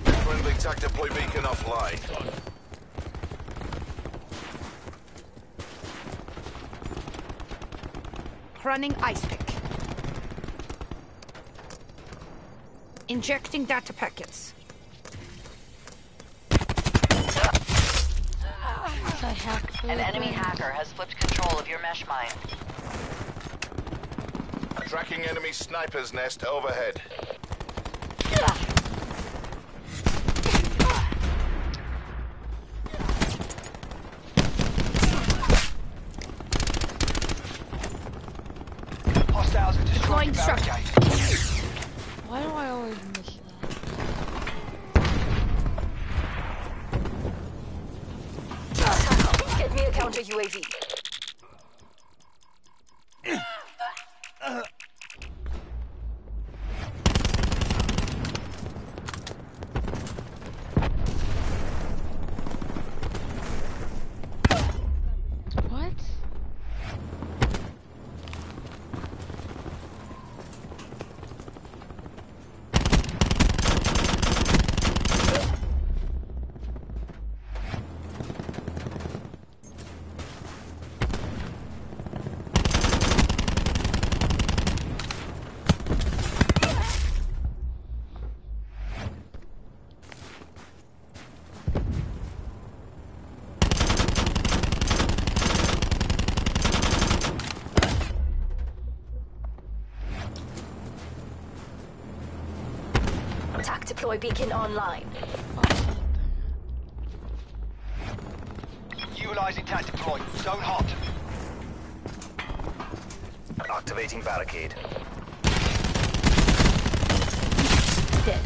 Friendly tac deploy beacon offline. Running ice pick. Injecting data packets. An enemy hacker has flipped control of your mesh mine. Tracking enemy sniper's nest overhead. Deploy beacon online. Utilizing TAC deploy. Zone hot. Activating barricade. Dead.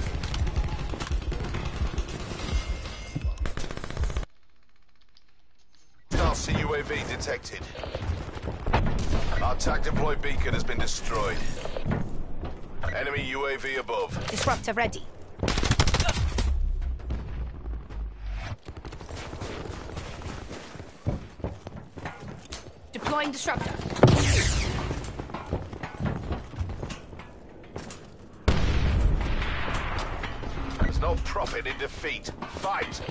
RC UAV detected. Our TAC deploy beacon has been destroyed. Enemy UAV above. Disruptor ready. Deploying disruptor. There's no profit in defeat. Fight!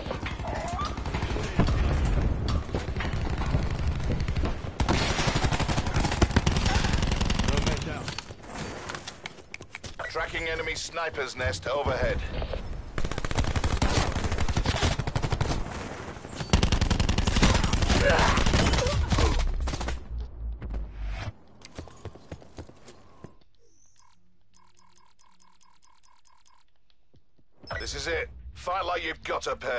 Tracking enemy sniper's nest overhead. You've got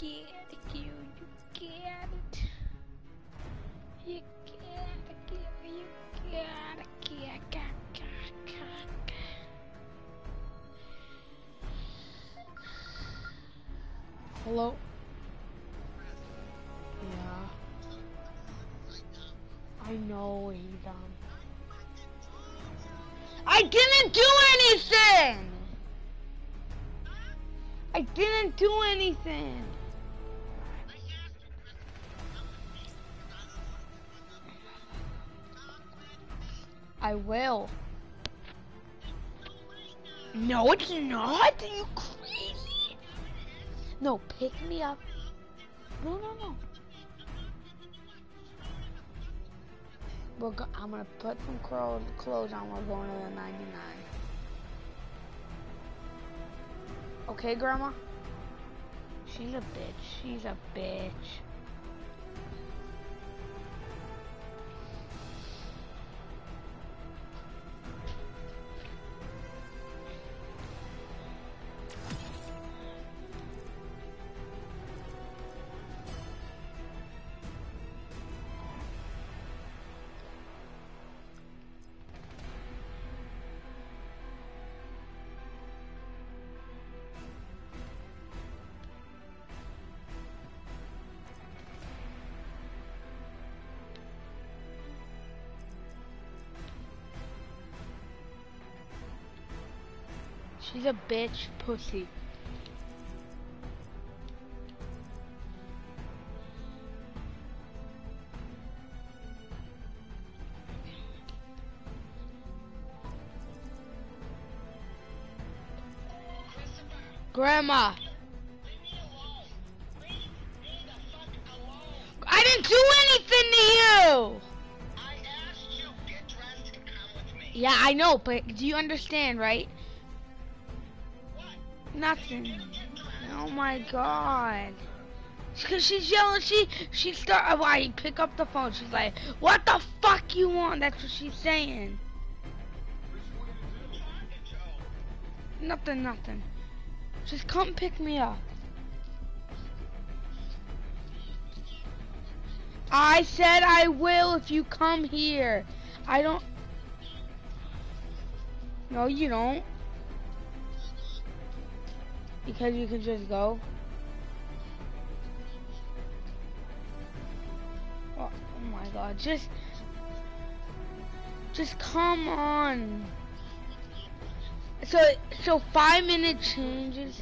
It, you, you it. You it, you, you get, get, get, get, get. Hello? Yeah. I know um I didn't do anything! I didn't do anything! Will. No, it's not. Are you crazy? No, pick me up. No, no, no. We're go I'm gonna put some clothes clothes on. We're going to the 99. Okay, Grandma? She's a bitch. She's a bitch. A bitch pussy. Grandma. I didn't do anything to you. I asked you. Yeah, I know, but do you understand, right? Nothing. Oh my god. Cause she's yelling, she she start. oh, I pick up the phone. She's like, "What the fuck you want?" That's what she's saying. Nothing, nothing. Just come pick me up. I said I will if you come here. I don't. No, you don't. Because you can just go. Oh, oh my god, just... Just come on. So, so five minute changes.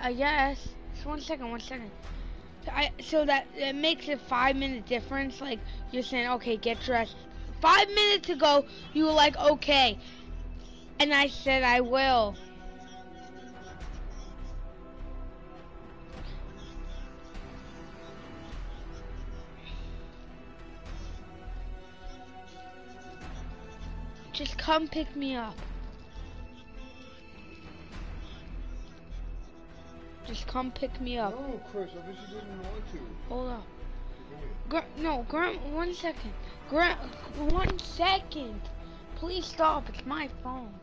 I guess. Just one second, one second. So, I, so that it makes a five minute difference. Like you're saying, okay, get dressed. Five minutes ago, you were like, okay, and I said I will. Come pick me up. Just come pick me up. No, Chris, I bet you didn't want to. Hold up. No, Grant, one second. Grant, one second. Please stop. It's my phone.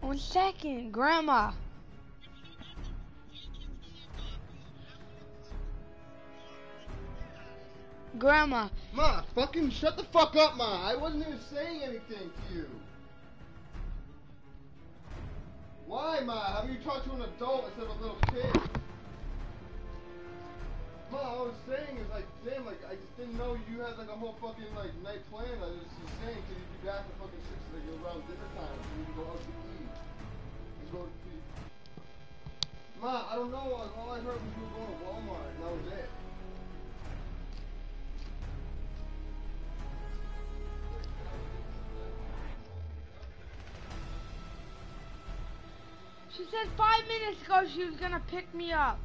One second, Grandma. Grandma. Ma, fucking shut the fuck up, Ma. I wasn't even saying anything to you. Why, Ma? How do you talk to an adult instead of a little kid? Ma, all I was saying is like, damn, like I just didn't know you had like a whole fucking like night plan. I was just saying, can you be back at fucking six like around dinner time so we can go out to eat? Let's go to eat. Ma, I don't know. All I heard was you were going to Walmart, and that was it. She said five minutes ago she was gonna pick me up.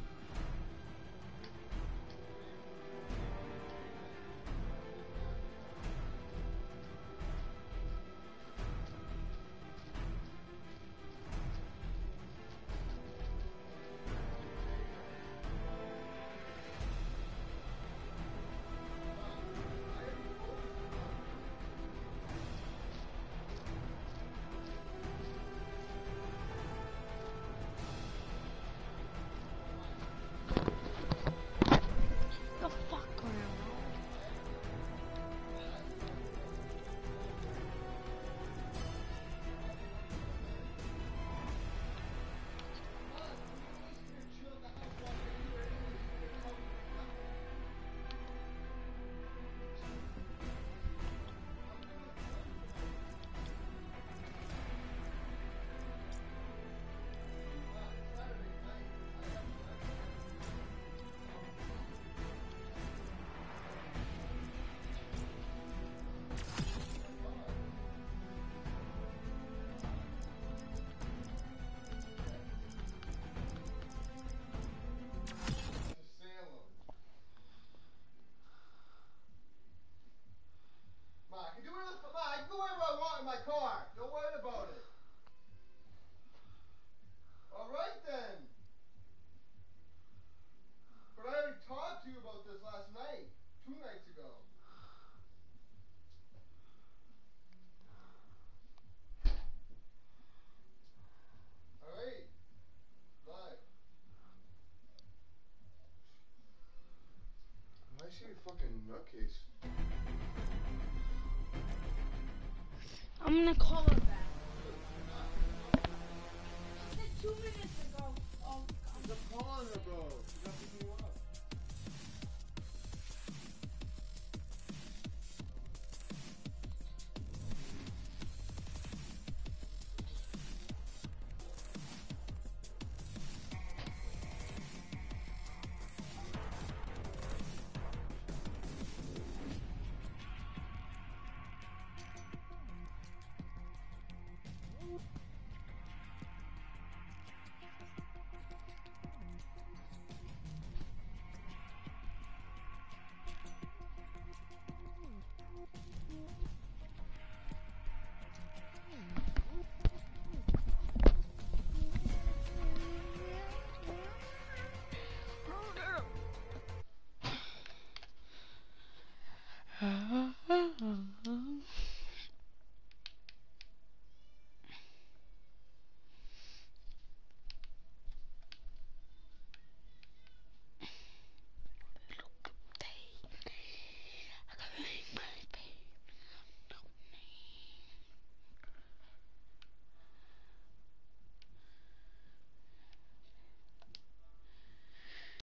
Nutcase. I'm gonna call her